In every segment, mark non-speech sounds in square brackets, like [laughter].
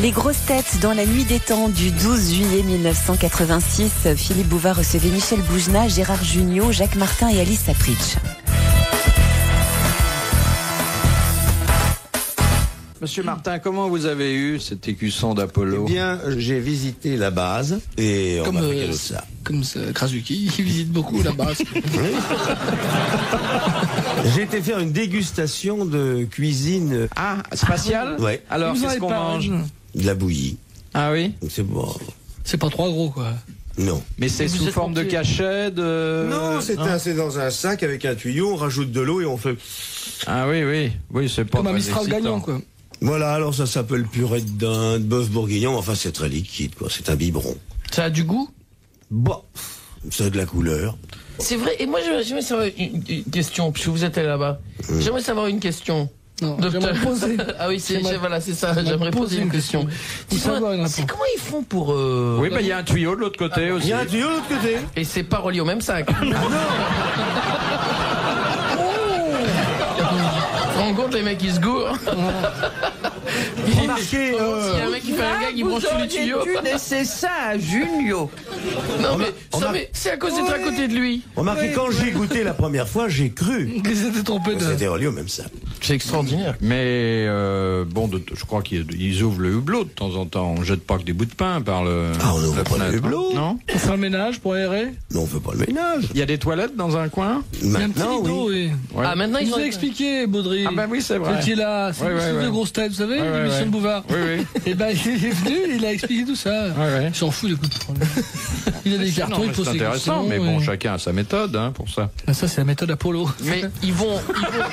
Les grosses têtes dans la nuit des temps du 12 juillet 1986, Philippe Bouvard recevait Michel Boujna, Gérard Jugnot, Jacques Martin et Alice Sapritch. Monsieur Martin, comment vous avez eu cet écusson d'Apollo? Eh bien, j'ai visité la base et on m'a euh, fait cadeau de ça. Comme ça, Krasuki, [laughs] il visite beaucoup la base. J'ai été faire une dégustation de cuisine Ah, spatial Ouais. Alors, Vous en qu'est-ce avez qu'on pas mange une de la bouillie. Ah oui Donc c'est bon. C'est pas trop gros, quoi. Non. Mais c'est sous forme de cachet de... non, c'est un- c'est dans un sac avec un tuyau, on rajoute de l'eau et on fait. Ah oui, oui. Oui, c'est pas Comme un Mistral gagnant, quoi. Voilà, alors ça s'appelle purée de dinde, bœuf bourguignon, enfin c'est très liquide, quoi. C'est un biberon. Ça a du goût Bon, ça a de la couleur. C'est vrai, et moi j'aimerais savoir une, une question, puisque vous êtes allé là-bas. J'aimerais savoir une question. Non, Docteur- j'aimerais poser. [laughs] ah oui, c'est voilà, c'est ça, j'aimerais j'aimerais poser une question. c'est comment ils font pour... euh, Oui, bah il y a un tuyau de l'autre côté Il aussi. y a un tuyau de l'autre côté. Et c'est pas relié au même sac. [laughs] Tu te rends compte les mecs ils se gourent Remarquez, euh, Il y a un mec qui fait un gag, il branche tous les tuyaux. pu laisser ça à Junio. Non mais, on ça, a- mais c'est à cause d'être à côté de lui. remarquez, quand j'ai goûté la première fois, j'ai cru [laughs] Ils s'étaient trompés que de. c'était relié au même sac. C'est extraordinaire. Mais euh, bon, de- je crois qu'ils ils ouvrent le hublot de temps en temps. On jette pas que des bouts de pain par le. Ah, on ouvre la pas le hublot. Non Pour faire le ménage, pour aérer. Non, on fait pas le ménage. Il y a des toilettes dans un coin Il y a un petit rideau, oui. oui. Ah maintenant Il ils nous ont a expliqué, Baudry. Ah ben oui, c'est vrai. Vous étiez là, c'est espèce ouais. de grosse tête, vous savez, l'émission de Bouvard. Oui, oui. [laughs] Et ben il est venu, il a expliqué tout ça. Ouais, ouais. Il s'en fout, il écoute. [laughs] Il a des Non, cartons, il pose intéressant, mais bon, et- chacun a sa méthode hein, pour ça. Ah, Ça, c'est la méthode Apollo. Mais ils vont, ils vont-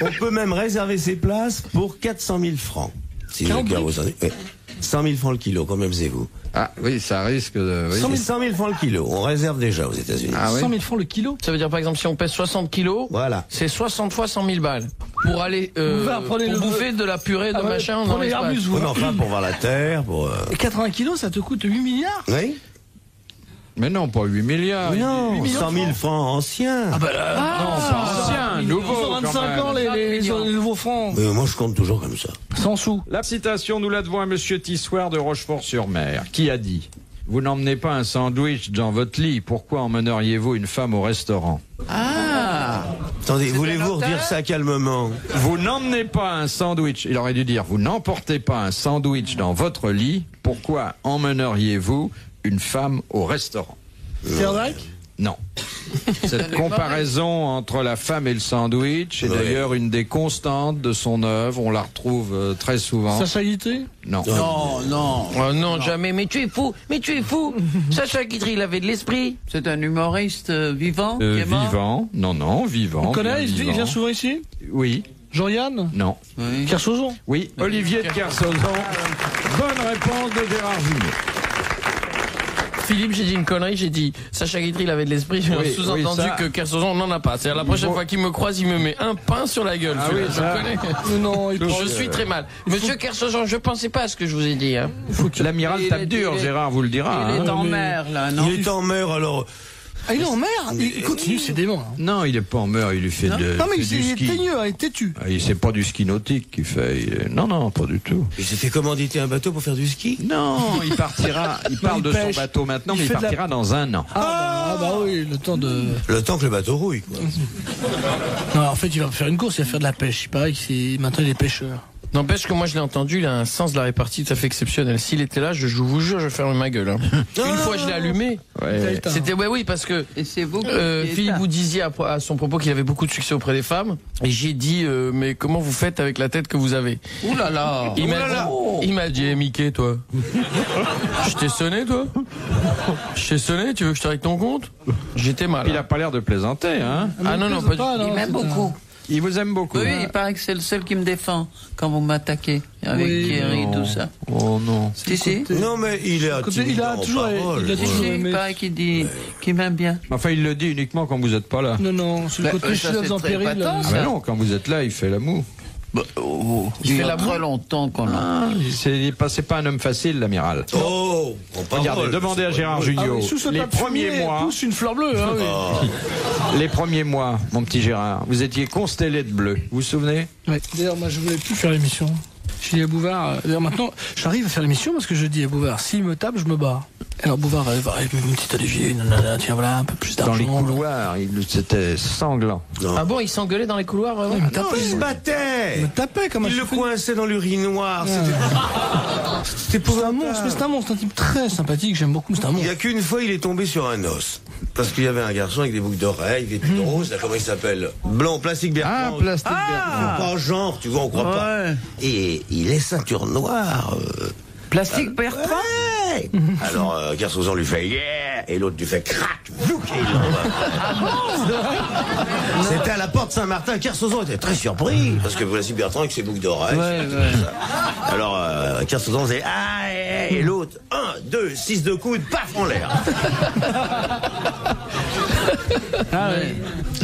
On peut même réserver ses places pour 400 000 francs. Si le 40 cœur 000? vous en est. Ouais. 100 000 francs le kilo, combien faisez-vous Ah oui, ça risque de. oui. 100 000, 100 000 francs le kilo. On réserve déjà aux États-Unis. Ah oui. 100 000 francs le kilo. ça veut dire par exemple si on pèse 60 kilos, Voilà. c'est 60 fois 100 000 balles pour aller euh, Bouvard, prenez pour le- bouffer de la purée de Ah ouais, machin dans prenez l'espace. l'Airbus, vous. Oui, mais enfin, pour voir la Terre, pour. euh, Et 80 kilos, ça te coûte 8 milliards Oui Mais non, pas 8 milliards. Non, millions de 100 000 francs anciens. Ah bah là, Non, pas ancien, nouveau. quand 125 même. ans, les, les, les nouveaux francs. Mais moi, je compte toujours comme ça. 100 sous. La citation, nous la devons à Monsieur Tissoir de Rochefort-sur-Mer, qui a dit Vous n'emmenez pas un sandwich dans votre lit, pourquoi emmeneriez-vous une femme au restaurant? Ah Attendez, voulez-vous redire ça calmement Vous n'emmenez pas un sandwich, il aurait dû dire Vous n'emportez pas un sandwich dans votre lit, pourquoi emmèneriez-vous une femme au restaurant? Non. [laughs] Cette comparaison entre la femme et le sandwich est Ouais. d'ailleurs une des constantes de son œuvre. On la retrouve euh, très souvent. Sacha Guitry? Non. Non, non. Oh non, jamais. Mais tu es fou. Mais tu es fou. [laughs] Sacha Guitry, il avait de l'esprit. C'est un humoriste euh, vivant Euh, qui est mort? vivant Non, non, vivant. On connaît, bien il, vient souvent ici? Oui. Jean-Yann? Non. Oui. Kersozon Oui, Olivier de Kersauzon. Bonne réponse de Gérard Jugnot. Philippe, j'ai dit une connerie, j'ai dit Sacha Guitry, il avait de l'esprit. J'ai Oui, sous-entendu oui, ça- que Kersozon, on n'en a pas. C'est-à-dire la prochaine fois qu'il me croise, il me met un pain sur la gueule. Ah oui, je ça- connais. [laughs] Non, il Je suis très mal. Monsieur Kersozon, je pensais pas à ce que je vous ai dit. Hein. L'amiral tape dur, Gérard vous le dira. Il hein. est en mais- mer, là, non Il est en mer, alors. Ah, il est en mer Il il continue, c'est dément. hein. Non, il est pas en mer, il lui fait, de, Non, mais il, est ski. teigneux, hein, il est têtu. Ah, il- C'est pas du ski nautique qu'il fait. il Non, non, pas du tout. Il s'est fait commanditer un bateau pour faire du ski? Non, il partira. [laughs] Il parle il de pêche. son bateau maintenant, Il mais il la- partira dans un an. Ah, bah, ah bah oui, le temps de... Le temps que le bateau rouille, quoi. [laughs] Non, en fait, il va faire une course, il va faire de la pêche. Il paraît que c'est... maintenant il est pêcheur. N'empêche que moi je l'ai entendu, il a un sens de la répartie tout à fait exceptionnel. S'il était là, je, je vous jure, je ferme ma gueule. hein. [laughs] Une fois je l'ai allumé. Ouais. C'était ouais oui parce que Et c'est vous qui Euh, Philippe, vous disiez à, à son propos qu'il avait beaucoup de succès auprès des femmes. Et j'ai dit, euh, mais comment vous faites avec la tête que vous avez? Ouh là là Il m'a là dit, là. il m'a dit, Eh, Mickey, toi. je t'ai sonné, toi Je t'ai sonné, tu veux que je te règle ton compte? J'étais mal. Il a pas l'air de plaisanter, hein Ah non, non, pas du tout. Il m'aime beaucoup. Il vous aime beaucoup. Oui, il paraît que c'est le seul qui me défend quand vous m'attaquez avec Oui, Thierry et non. tout ça. Oh non. Si, si. Non, mais il est intimidant il a toujours- parole. il a toujours- il paraît qu'il dit qu'il m'aime bien. Enfin, il le dit uniquement quand vous n'êtes pas là. Non, non, c'est le Bah, côté euh, ça, en très péril. Ah non, quand vous êtes là, il fait l'amour. Bah, oh, Il il, fait y a la très longtemps qu'on a. Ah, c'est pas, c'est pas un homme facile, l'amiral. Oh, on parle Regardez, drôle, demandez à Gérard drôle. Ah oui, les premiers fumier mois, pousse une fleur bleue. hein, oui. [laughs] les premiers mois, mon petit Gérard, vous étiez constellé de bleu. Vous vous souvenez? Ouais. D'ailleurs, moi, je voulais plus faire l'émission. Je dis à Bouvard, euh, d'ailleurs, maintenant, j'arrive à faire l'émission parce que je dis à Bouvard, s'il me tape, je me bats. Alors, Bouvard va va arriver, une petite Olivier, nanana, tiens, voilà, un peu plus Dans d'argent. les couloirs, il- c'était sanglant. Ah bon, il s'engueulait dans les couloirs vraiment Il me Non, tapait. il se battait Il me tapait comme un Il le coinçait dans l'urinoir. C'était C'est pour un monstre, mais c'est un monstre, un type très sympathique, j'aime beaucoup, c'est un Il y monstre. a qu'une fois, il est tombé sur un os. Parce qu'il y avait un garçon avec des boucles d'oreilles, vêtu de rose, là, comment il s'appelle? Blanc, plastique Bertrand. Ah, plastique Pas genre, tu vois, on croit pas. Il est ceinture noire. euh, Plastique Bertrand Ouais. [laughs] Alors, euh, lui fait yeah, et l'autre lui fait crac, l'envoie. C'était à la porte Saint-Martin. Kersozon était très surpris parce que Plastique Bertrand avec ses boucles d'oreilles. Ouais, ouais. Alors, euh, Kersozon faisait ah, et, et l'autre un, deux, six de coude, paf en l'air. Ah, ouais.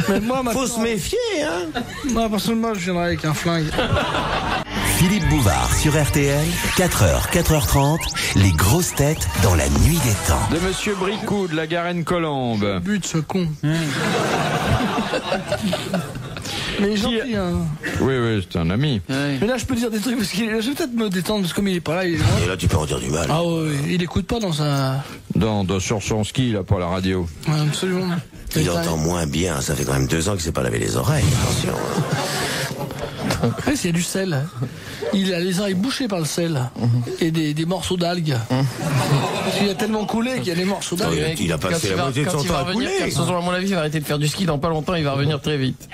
Mais moi, Faut se méfier, hein. moi, personnellement, je viendrai avec un flingue. Philippe Bouvard sur RTL, 4h, 4h30, les grosses têtes dans la nuit des temps. De Monsieur Bricou de la Garenne-Colombe. But, ce con. [laughs] Mais il est gentil, hein. Oui, oui, c'est un ami. Ouais. Mais là, je peux dire des trucs parce qu'il est- je vais peut-être me détendre parce que comme il est pas là, il est loin. Et là, tu peux en dire du mal. Ah ouais, il écoute pas dans sa. Dans, dans- sur son ski, là, pour la radio. Ouais, absolument. Il entend moins bien. Ça fait quand même deux ans qu'il s'est pas lavé les oreilles. Attention. Y a du sel. Il a les oreilles bouchées par le sel. Et des, des morceaux d'algues. Il a tellement coulé qu'il y a des morceaux d'algues. il a passé la va- moitié de son il temps à revenir, couler. À mon avis, il va arrêter de faire du ski dans pas longtemps, il va revenir très vite.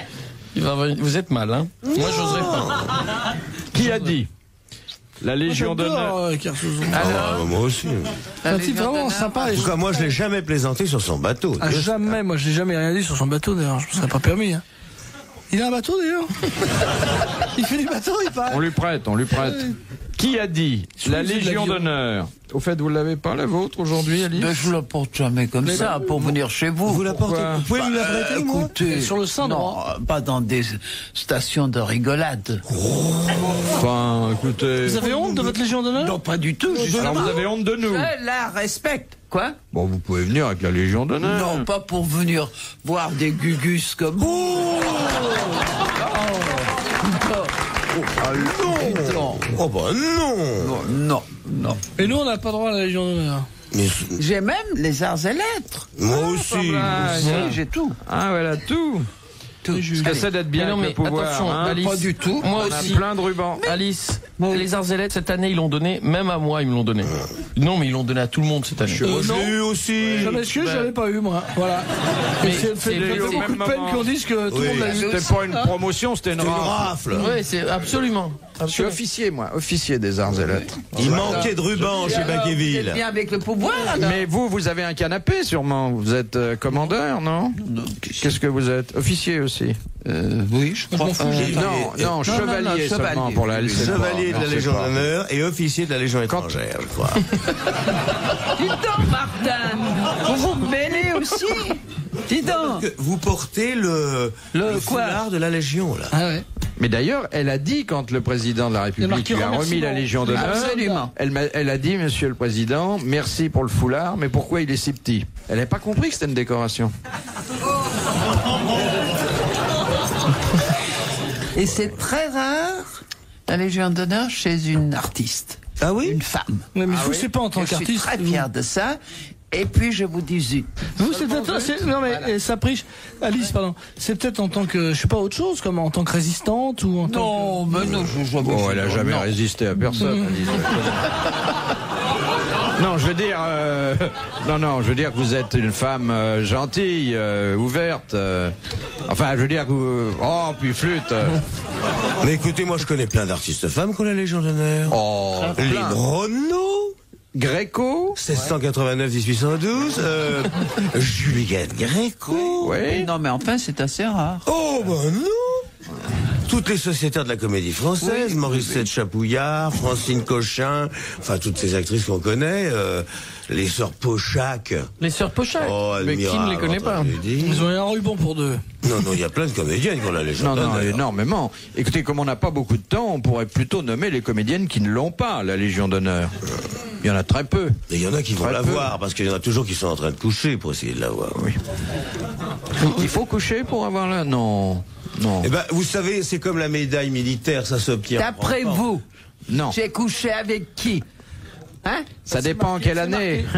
Il va revenir- Vous êtes mal, hein Moi, j'oserais pas. Qui a dit La Légion d'honneur. Euh. Ah, moi aussi. C'est un type Légion vraiment sympa. En tout cas, moi, je l'ai jamais plaisanté sur son bateau. à jamais, moi, je n'ai jamais rien dit sur son bateau d'ailleurs. Je me serais pas permis. hein. Il a un bateau d'ailleurs [laughs] Il fait du bateau, il On paraît. lui prête, on lui prête. Qui a dit la Légion d'honneur Au fait, vous l'avez pas, la vôtre, aujourd'hui, Alice Ben, je la porte jamais comme ça pour venir chez vous. Vous la portez Vous pouvez la Euh, prêter, moi écoutez, Sur le sein non, pas dans des stations de rigolade. Enfin, écoutez. Vous avez honte de votre Légion d'honneur Non, pas du tout. Alors vous avez honte de nous Je la respecte. Quoi Bon, vous pouvez venir avec la Légion d'honneur. Non, pas pour venir voir des gugus comme vous. Non, Oh, bah non non, non, non. Et nous, on n'a pas droit à la Légion d'honneur. Mais J'ai même les arts et lettres. moi aussi. Ah, Si, j'ai tout. Ah, voilà, tout. Tout. Ce que c'est d'être bien Mais non, mais le pouvoir. attention, hein. Alice. Pas du tout. Moi On a aussi. plein de rubans. Alice, les arts et lettres, cette année, ils l'ont donné, même à moi, ils me l'ont donné. Non, mais ils l'ont donné à tout le monde cette année. Non. l'ai eu aussi. Je m'excuse, je l'avais pas eu, moi. Voilà. Mais c'est fait beaucoup de peine qu'on dise que tout le monde l'a eu. C'était pas une promotion, c'était une rafle. Oui, c'est absolument. Je suis officier, moi, officier des arts et lettres. Il manquait de ruban chez Vous êtes Baqueville. bien avec le pouvoir, alors Mais vous, vous avez un canapé sûrement. Vous êtes euh, commandeur, non? Qu'est-ce que vous êtes? Officier aussi Euh, oui, je crois. Euh, Non, non, non, chevalier non, seulement chevalier. pour la LC. Chevalier de Non, la c'est Légion pas. d'honneur et officier de la Légion étrangère, je crois. [laughs] Dis donc, Martin, vous vous mêlez aussi. Dis donc. Que Vous portez le, Le le quoi? foulard de la Légion, là. Ah ouais. Mais d'ailleurs, elle a dit quand le président de la République lui a remis la Légion d'honneur, elle, m'a- elle a dit, Monsieur le Président, merci pour le foulard, mais pourquoi il est si petit? Elle n'a pas compris que c'était une décoration. [laughs] Et c'est très rare, la Légion d'honneur chez une artiste. Ah oui? Une femme. Ouais, mais vous, c'est pas en tant Je suis qu'artiste. très fier de ça. Et puis, je vous dis, Vous, c'est peut-être. Non, mais euh, ça priche. Alice, pardon. C'est peut-être en tant que. Je sais pas, autre chose, comme en tant que résistante ou en tant non, mais non, je jamais Bon, elle a jamais non. résisté à personne. Alice. non, je veux dire, euh, non, non, je veux dire que vous êtes une femme euh, gentille, euh, ouverte. euh, enfin, je veux dire que vous, oh, puis flûte. euh, Mais écoutez, moi je connais plein d'artistes femmes la Légion d'honneur. oh, Les. Renault Gréco. 1689-1812, euh, [laughs] Juliette Gréco. Oui. Non, mais enfin, c'est assez rare. Oh, ben non Toutes les sociétaires de la comédie française, Maurice Mauricette Chapouillard, Francine Cochin, enfin toutes ces actrices qu'on connaît, euh, les sœurs Pochac. Les sœurs Pochac. Oh, mais qui ne les connaît pas. Ils ont eu un ruban pour deux. Non, non, il y a plein de comédiennes qui ont la Légion Non, non, énormément. Écoutez, comme on n'a pas beaucoup de temps, on pourrait plutôt nommer les comédiennes qui ne l'ont pas, la Légion d'honneur. Il y en a très peu. Et il y en a qui vont Très l'avoir, parce qu'il y en a toujours qui sont en train de coucher pour essayer de l'avoir. Oui. Il faut coucher pour avoir la... Non, non, Eh ben, vous savez, c'est comme la médaille militaire, ça s'obtient. D'après vous, non. j'ai couché avec qui? Hein? Ça dépend en quelle année. [laughs]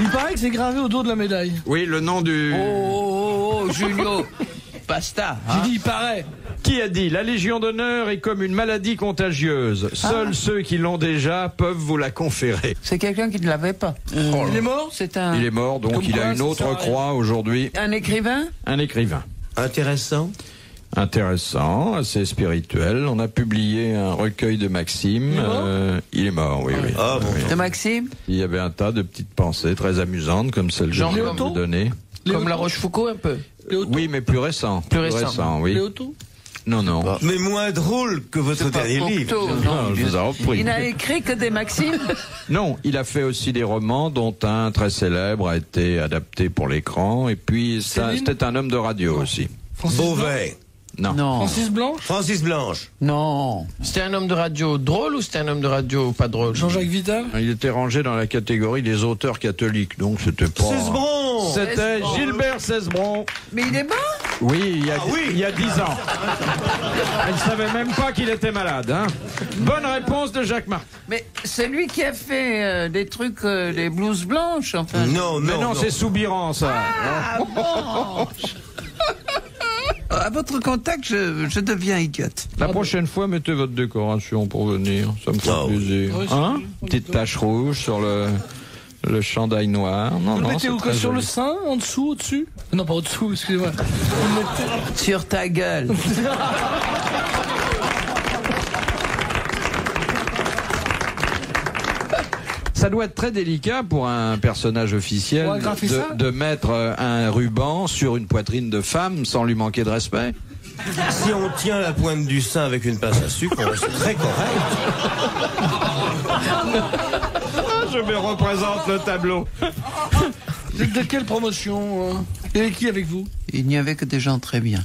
Il paraît que c'est gravé au dos de la médaille. Oui, le nom du... Oh, oh, oh, Junio, [laughs] basta. hein. J'ai dit, il paraît. Qui a dit La Légion d'honneur est comme une maladie contagieuse. Seuls ceux qui l'ont déjà peuvent vous la conférer. C'est quelqu'un qui ne l'avait pas. Il est mort C'est un, Il est mort, donc Comme il quoi, a une autre croix aujourd'hui. un écrivain Un écrivain. Intéressant. Intéressant, assez spirituel. On a publié un recueil de maximes. Il est mort Euh, il est mort, oui, oui. Ah, bon. Oui. de Maxime Il y avait un tas de petites pensées très amusantes, comme celle que je viens de donner. Comme la Rochefoucauld un peu. Léoto Oui, mais plus récent. Plus récent. oui. Léoto Non, non. Mais moins drôle que votre dernier livre. Non, non. je vous ai repris. Il n'a écrit que des Maximes [laughs] Non, il a fait aussi des romans, dont un très célèbre a été adapté pour l'écran. Et puis, c'était un homme de radio aussi. Francis Beauvais. Non. Non. Francis Blanche Francis Blanche. Non. C'était un homme de radio drôle ou c'était un homme de radio pas drôle? Jean-Jacques Vital Il était rangé dans la catégorie des auteurs catholiques, donc c'était pas. Cesbron. C'était Gilbert Cesbron. Mais il est mort? Oui, il y a, Ah oui. il y a 10 ans. Elle ne savait même pas qu'il était malade. Hein. Bonne réponse de Jacques Martin. Mais c'est lui qui a fait euh, des trucs, euh, des blouses blanches, enfin. Non, Mais non, non, non. c'est Soubiran, ça. Ah bon [laughs] À votre contact, je, je deviens idiote. La prochaine fois, mettez votre décoration pour venir. Ça me fait Ah plaisir. Hein. Petite tache rouge sur le, le chandail noir. Non, Vous le mettez où Sur le sein, en dessous, au-dessus? Non, pas au-dessous, excusez-moi. Vous le mettez- Sur ta gueule. [laughs] Ça doit être très délicat pour un personnage officiel de, de mettre euh, un ruban sur une poitrine de femme sans lui manquer de respect. Si on tient la pointe du sein avec une pince à sucre, on reste très correct. [laughs] Je me représente le tableau. De quelle promotion hein Et qui avec vous Il n'y avait que des gens très bien.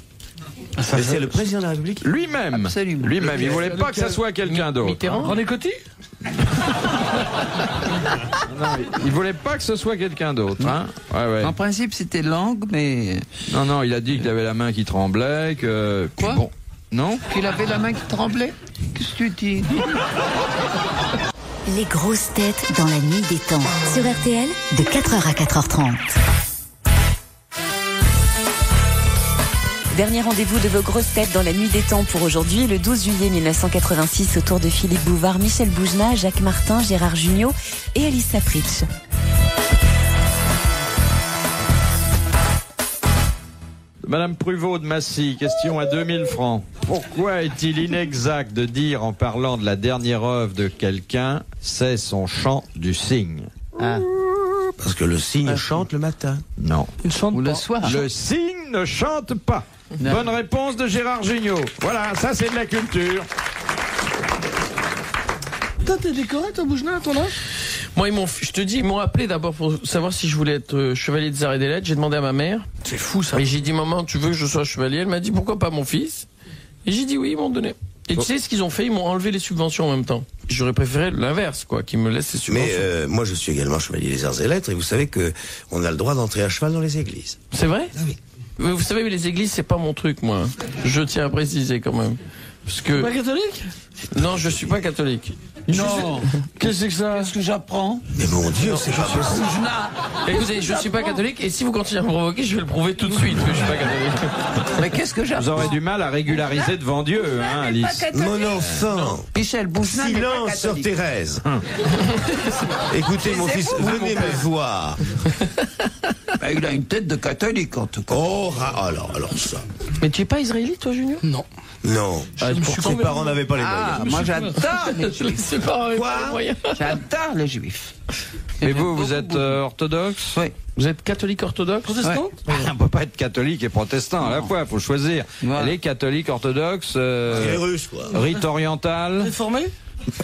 C'est le président de la République. Lui-même. Lui-même. Il voulait pas que ça soit quelqu'un d'autre. Mitterrand René Coty Il voulait pas que ce soit quelqu'un d'autre. Hein ouais, ouais. En principe, c'était langue, mais Non, non, il a dit qu'il avait la main qui tremblait, que. Quoi bon. Non qu'il avait la main qui tremblait. Qu'est-ce que tu dis Les grosses têtes dans la nuit des temps. Sur RTL, de 4h à 4h30. Dernier rendez-vous de vos grosses têtes dans la nuit des temps pour aujourd'hui, le 12 juillet 1986, autour de Philippe Bouvard, Michel Boujna, Jacques Martin, Gérard Jugnot et Alice Sapritch. Madame Pruvot de Massy, question à 2000 francs. Pourquoi est-il inexact de dire en parlant de la dernière œuvre de quelqu'un, c'est son chant du cygne? Parce que le cygne chante le matin. Non. Il chante Ou le soir. Le cygne ne chante pas. Non. Bonne réponse de Gérard Jugnot. Voilà, ça c'est de la culture. Toi, t'es décoré, toi, Boujna, à ton âge? Moi, ils m'ont, je te dis, ils m'ont appelé d'abord pour savoir si je voulais être euh, chevalier des arts et des lettres. J'ai demandé à ma mère. C'est fou, ça. Et j'ai dit, maman, tu veux que je sois chevalier? Elle m'a dit, pourquoi pas mon fils? Et j'ai dit oui, ils m'ont donné. Et tu sais ce qu'ils ont fait? Ils m'ont enlevé les subventions en même temps. J'aurais préféré l'inverse, quoi, qu'ils me laissent les subventions. Mais euh, moi, je suis également chevalier des arts et lettres, et vous savez que on a le droit d'entrer à cheval dans les églises. C'est vrai? Ah oui. Mais Vous savez, les églises, c'est pas mon truc, moi. Je tiens à préciser quand même. Parce que Pas catholique? Non, je suis pas catholique. Non. Qu'est-ce que c'est que ça? Qu'est-ce que j'apprends? Mais mon Dieu, c'est pas possible. Écoutez, je suis pas catholique et si vous continuez à me provoquer, je vais le prouver tout de suite que je suis pas catholique. Mais qu'est-ce que Vous j'apprends aurez du mal à régulariser devant Dieu, hein, Alice. Mon enfant, Michel pas silence sur. Thérèse. [laughs] Écoutez, mon fils, venez me voir. [laughs] Bah, il a une tête de catholique, en tout cas. Oh, ra- alors, alors ça. Mais tu es pas israélite, toi, Junior? Non. Non, Je me suis ses parents n'avaient pas les Ah, moyens. moi [laughs] j'adore les juifs. Les. J'adore les juifs. Et vous, vous êtes euh, orthodoxe? Oui. Vous êtes catholique orthodoxe? Protestante On peut pas être catholique et protestant à la fois, il faut choisir. Voilà. Elle est catholique orthodoxe, Les euh, Russes, quoi. rite oriental. Réformé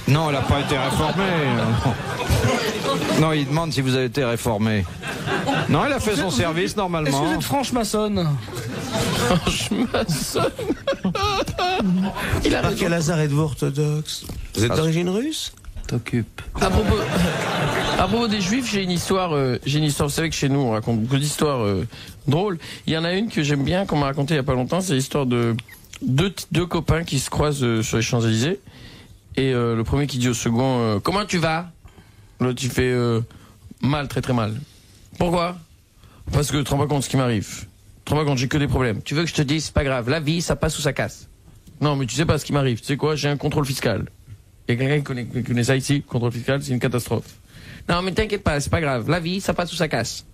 Non, elle n'a pas été réformée. [laughs] Non, il demande si vous avez été réformé. Non, elle a fait son service Est-ce que normalement. vous êtes franche-maçonne Il a Par raison. quel hasard êtes-vous orthodoxe Vous êtes d'origine russe T'occupe. À propos, à propos des juifs, j'ai une histoire. euh, j'ai une histoire. Vous savez que chez nous, on raconte beaucoup d'histoires euh, drôles. Il y en a une que j'aime bien, qu'on m'a racontée il y a pas longtemps. C'est l'histoire de deux, deux copains qui se croisent euh, sur les Champs Élysées. Et euh, le premier qui dit au second euh, Comment tu vas? L'autre il fait euh, mal, très très mal. Pourquoi? Parce que tu te rends pas compte ce qui m'arrive. Tu te rends pas compte, j'ai que des problèmes. Tu veux que je te dise, c'est pas grave. La vie, ça passe ou ça casse. Non, mais tu sais pas ce qui m'arrive. Tu sais quoi? J'ai un contrôle fiscal. Il y a quelqu'un qui connaît, ça ici, contrôle fiscal, c'est une catastrophe. Non, mais t'inquiète pas, c'est pas grave. La vie, ça passe ou ça casse.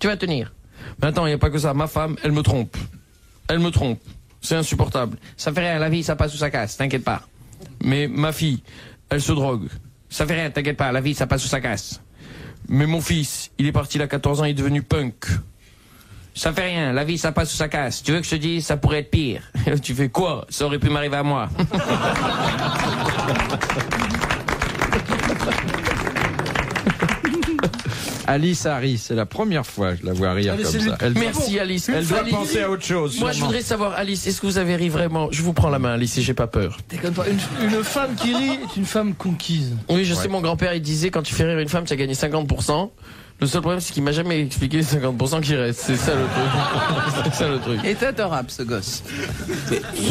Tu vas tenir. Mais attends, il n'y a pas que ça. Ma femme, elle me trompe. Elle me trompe. C'est insupportable. Ça fait rien, la vie, ça passe ou ça casse. T'inquiète pas. Mais ma fille, elle se drogue. Ça fait rien, t'inquiète pas. La vie, ça passe ou ça casse. Mais mon fils, il est parti a 14 ans, il est devenu punk. Ça fait rien, la vie ça passe ou ça casse. Tu veux que je te dise, ça pourrait être pire. [laughs] Tu fais quoi? Ça aurait pu m'arriver à moi. [laughs] Alice Harry, c'est la première fois que je la vois rire Allez, comme ça. Elle, Merci Alice. elle doit Alice, penser à autre chose. Moi je voudrais savoir, Alice, est-ce que vous avez ri vraiment? Je vous prends la main, Alice, et j'ai pas peur. Pas. Une, une femme qui rit est une femme conquise. Oui, je sais, mon grand-père, il disait, quand tu fais rire une femme, tu as gagné 50%. Le seul problème, c'est qu'il m'a jamais expliqué les 50% qui restent. C'est ça le truc. [laughs] c'est ça le truc. Il est adorable, ce gosse.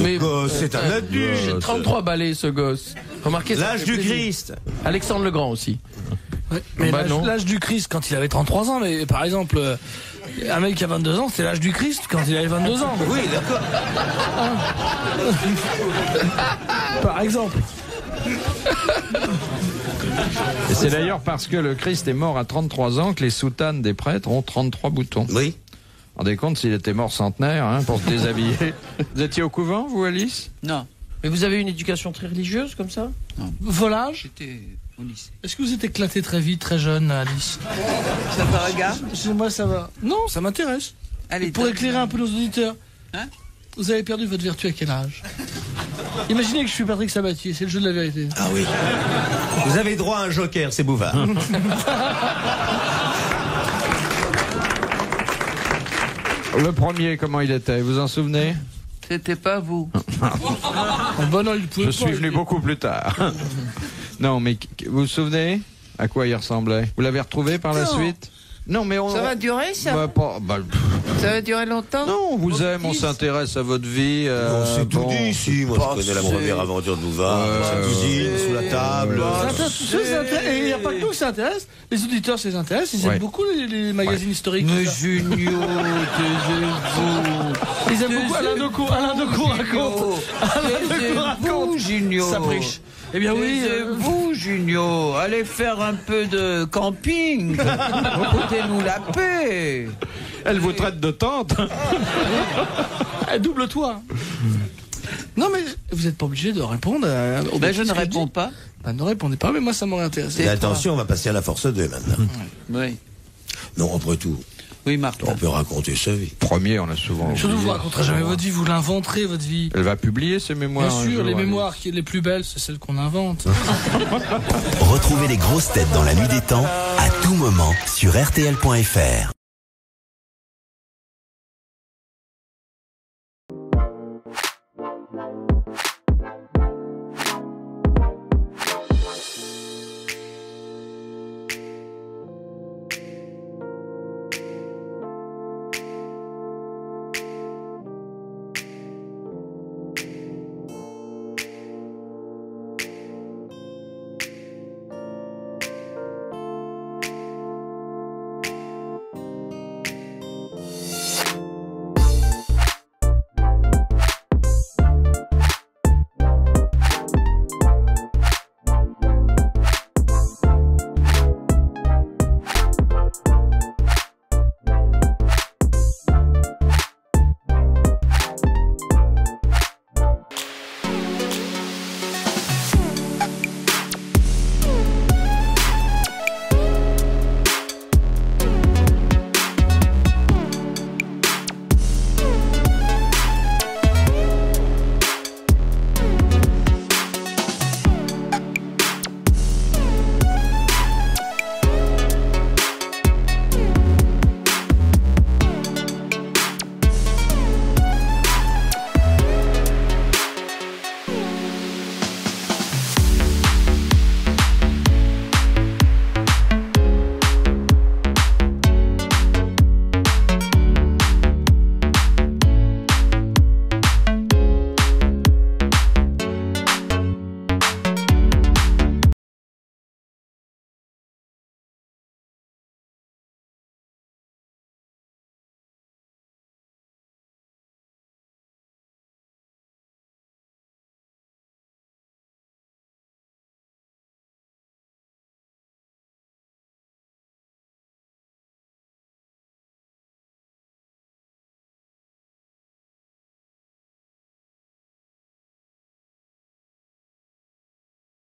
Mais gosse, c'est un adulte. J'ai 33 balais, ce gosse. Remarquez L'âge du plaisir. Christ. Alexandre le Grand Mais Bah l'âge- non. l'âge du Christ quand il avait 33 ans, mais par exemple, euh, un mec qui a 22 ans, c'est l'âge du Christ quand il avait 22 ans. Oui, d'accord. Par exemple. Et c'est d'ailleurs parce que le Christ est mort à 33 ans que les soutanes des prêtres ont 33 boutons. Oui. Vous rendez compte s'il était mort centenaire hein, pour se déshabiller [laughs] Vous étiez au couvent, vous, Alice? Non, Mais vous avez une éducation très religieuse comme ça? Volage? J'étais au lycée. Est-ce que vous êtes éclaté très vite, très jeune, Alice? Ça te regarde Chez moi, ça va. Non, ça m'intéresse. Allez, Pour éclairer un peu nos auditeurs. Hein? Vous avez perdu votre vertu à quel âge? Imaginez que je suis Patrick Sabatier, c'est le jeu de la vérité. Ah oui. Vous avez droit à un joker, c'est Bouvard. [laughs] Le premier, comment il était Vous vous en souvenez? C'était pas vous. Bon, non, il Je pas, suis venu beaucoup plus tard. [laughs] non, mais vous vous souvenez à quoi il ressemblait? Vous l'avez retrouvé par la Non. suite? Non, mais on. Ça va durer, ça? Bah, pas- bah, Ça va durer longtemps? Non, on vous aime, on s'intéresse à votre vie. euh, On s'est tout bon. dit ici. Moi, je connais la première aventure de Bouvard. Sa cousine, sous la table. S'intéressent. Et il n'y a pas que nous qui s'intéressent. Les auditeurs, ça les intéresse. Ils Ouais. aiment beaucoup les, les magazines historiques. Mais. Junio, taisez-vous. Ils aiment beaucoup Alain Decaux. Alain Decaux raconte. Taisez-vous, Junio. Ça prêche. Eh bien oui. euh, vous, Junio, allez faire un peu de camping. [laughs] Foutez-nous la paix. Elle vous traite de tante eh, double toi. Non mais vous n'êtes pas obligé de répondre. À, aux Ben, je ne réponds pas. Ben, ne répondez pas, mais moi ça m'aurait intéressé. Et attention, on va passer à la force 2 maintenant. Oui. Non, après tout, Oui, Martin. on peut raconter sa vie. Premier, on a souvent. Surtout, vous oublié. raconterez jamais votre vie, vous l'inventerez votre vie. Elle va publier ses mémoires. Bien sûr, jour, les mémoires qui les plus belles, c'est celles qu'on invente. [laughs] Retrouvez les grosses têtes dans la nuit des temps à tout moment sur RTL.fr.